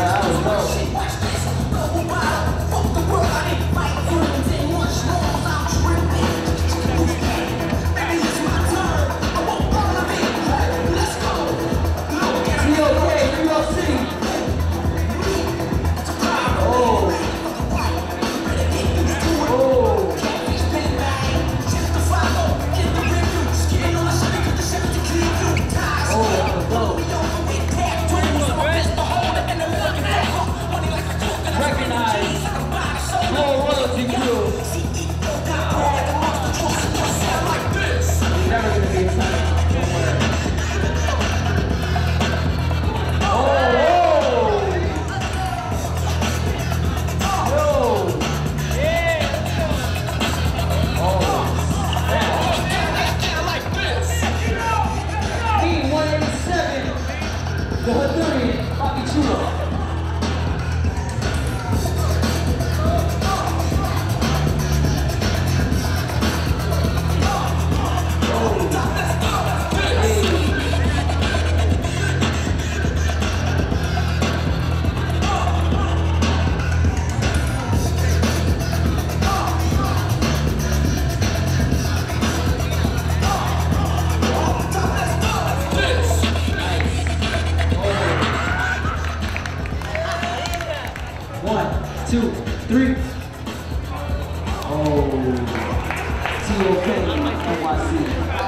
I don't know. The One, two, three. Oh. T.O.K. NYC.